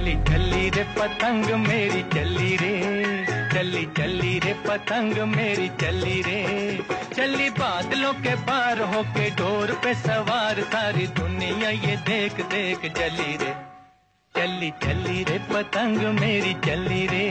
चली चली रे पतंग मेरी, चली रे। चली चली रे पतंग मेरी, चली रे। चली बादलों के पार होके डोर पे सवार सारी दुनिया ये देख देख, चली रे। चली चली रे पतंग मेरी, चली रे।